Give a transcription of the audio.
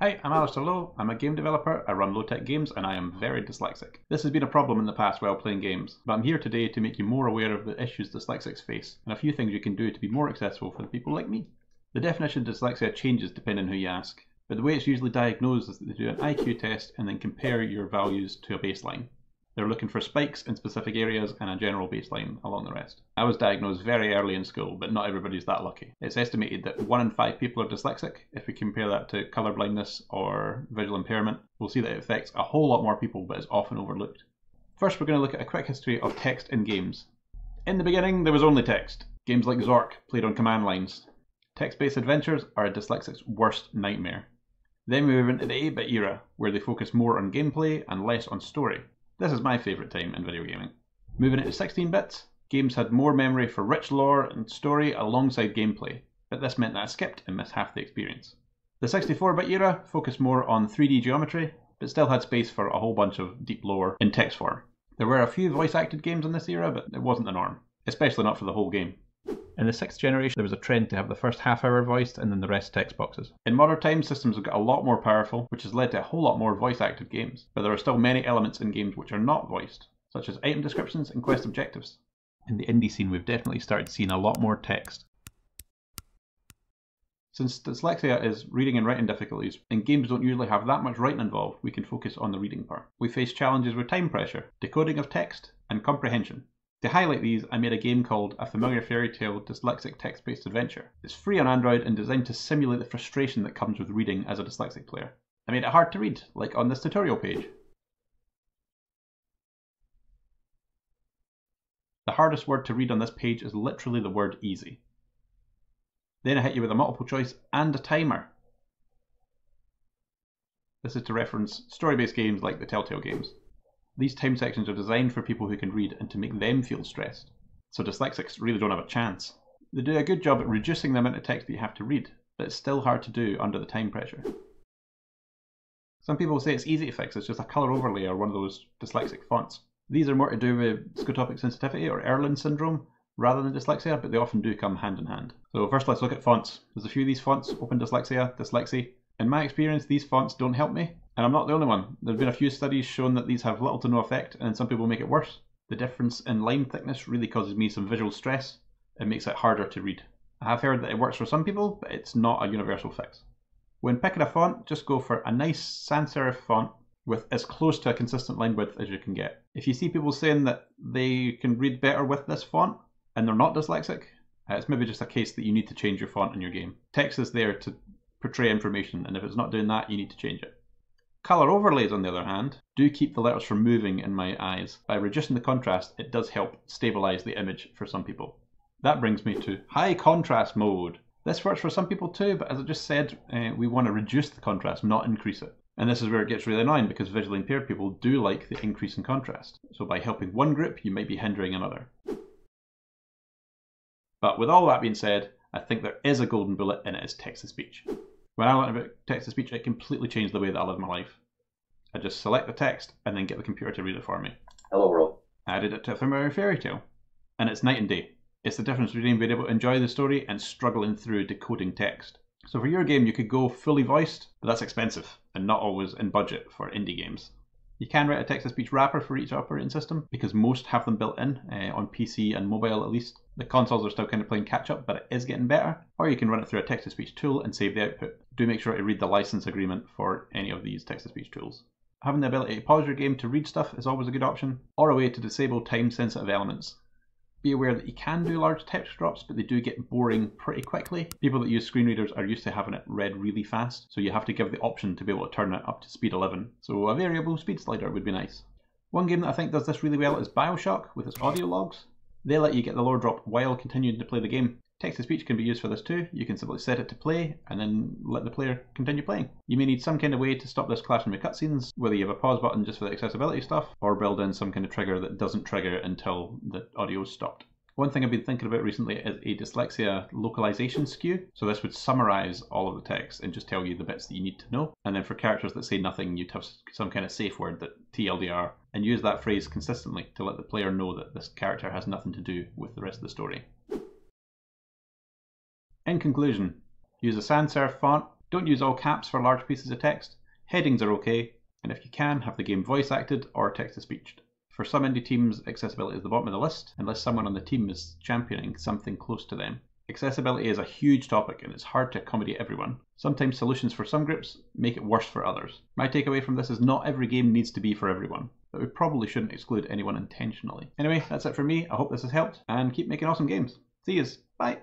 Hi, I'm Alastair Low. I'm a game developer. I run LowTek Games and I am very dyslexic. This has been a problem in the past while playing games, but I'm here today to make you more aware of the issues dyslexics face and a few things you can do to be more accessible for the people like me. The definition of dyslexia changes depending on who you ask, but the way it's usually diagnosed is that they do an IQ test and then compare your values to a baseline. They're looking for spikes in specific areas and a general baseline along the rest. I was diagnosed very early in school, but not everybody's that lucky. It's estimated that one in five people are dyslexic. If we compare that to colour blindness or visual impairment, we'll see that it affects a whole lot more people, but is often overlooked. First, we're going to look at a quick history of text in games. In the beginning, there was only text. Games like Zork played on command lines. Text-based adventures are a dyslexic's worst nightmare. Then we move into the 8-bit era, where they focus more on gameplay and less on story. This is my favourite time in video gaming. Moving into 16 bits, games had more memory for rich lore and story alongside gameplay, but this meant that I skipped and missed half the experience. The 64 bit era focused more on 3D geometry, but still had space for a whole bunch of deep lore in text form. There were a few voice acted games in this era, but it wasn't the norm, especially not for the whole game. In the sixth generation, there was a trend to have the first half hour voiced and then the rest text boxes. In modern times, systems have got a lot more powerful, which has led to a whole lot more voice active games, but there are still many elements in games which are not voiced, such as item descriptions and quest objectives. In the indie scene, we've definitely started seeing a lot more text. Since dyslexia is reading and writing difficulties, and games don't usually have that much writing involved, we can focus on the reading part. We face challenges with time pressure, decoding of text, and comprehension. To highlight these, I made a game called A Familiar Fairy Tale Dyslexic Text Based Adventure. It's free on Android and designed to simulate the frustration that comes with reading as a dyslexic player. I made it hard to read, like on this tutorial page. The hardest word to read on this page is literally the word easy. Then I hit you with a multiple choice and a timer. This is to reference story-based games like the Telltale games. These time sections are designed for people who can read and to make them feel stressed. So dyslexics really don't have a chance. They do a good job at reducing the amount of text that you have to read, but it's still hard to do under the time pressure. Some people say it's easy to fix, it's just a colour overlay or one of those dyslexic fonts. These are more to do with scotopic sensitivity or Irlen syndrome rather than dyslexia, but they often do come hand in hand. So first let's look at fonts. There's a few of these fonts, Open Dyslexia, Dyslexie. In my experience, these fonts don't help me, and I'm not the only one. There have been a few studies showing that these have little to no effect, and some people make it worse. The difference in line thickness really causes me some visual stress. It makes it harder to read. I have heard that it works for some people, but it's not a universal fix. When picking a font, just go for a nice sans serif font with as close to a consistent line width as you can get. If you see people saying that they can read better with this font and they're not dyslexic, it's maybe just a case that you need to change your font in your game. Text is there to portray information, and if it's not doing that, you need to change it. Colour overlays, on the other hand, do keep the letters from moving in my eyes. By reducing the contrast, it does help stabilise the image for some people. That brings me to high contrast mode. This works for some people too, but as I just said, uh, we want to reduce the contrast, not increase it. And this is where it gets really annoying because visually impaired people do like the increase in contrast. So by helping one group, you might be hindering another. But with all that being said, I think there is a golden bullet and it is text to speech. When I learned about text to speech, it completely changed the way that I live my life. I just select the text and then get the computer to read it for me. Hello world. I added it to a familiar fairy tale, and it's night and day. It's the difference between being able to enjoy the story and struggling through decoding text. So for your game, you could go fully voiced, but that's expensive and not always in budget for indie games. You can write a text-to-speech wrapper for each operating system because most have them built in, uh, on PC and mobile at least. The consoles are still kind of playing catch up, but it is getting better. Or you can run it through a text-to-speech tool and save the output. Do make sure to read the license agreement for any of these text-to-speech tools. Having the ability to pause your game to read stuff is always a good option, or a way to disable time-sensitive elements be aware that you can do large text drops, but they do get boring pretty quickly. People that use screen readers are used to having it read really fast, so you have to give the option to be able to turn it up to speed 11. So a variable speed slider would be nice. One game that I think does this really well is Bioshock with its audio logs. They let you get the lore drop while continuing to play the game. Text to speech can be used for this too. You can simply set it to play and then let the player continue playing. You may need some kind of way to stop this clashing with cutscenes, whether you have a pause button just for the accessibility stuff, or build in some kind of trigger that doesn't trigger until the audio is stopped. One thing I've been thinking about recently is a dyslexia localization SKU. So this would summarize all of the text and just tell you the bits that you need to know. And then for characters that say nothing, you'd have some kind of safe word that TLDR and use that phrase consistently to let the player know that this character has nothing to do with the rest of the story. In conclusion, use a sans serif font, Don't use all caps for large pieces of text. Headings are okay, and if you can, have the game voice acted or text to speech. For some indie teams, accessibility is the bottom of the list, unless someone on the team is championing something close to them. Accessibility is a huge topic and it's hard to accommodate everyone. Sometimes solutions for some groups make it worse for others. My takeaway from this is not every game needs to be for everyone, but we probably shouldn't exclude anyone intentionally. Anyway, that's it for me. I hope this has helped and keep making awesome games. See yous. Bye.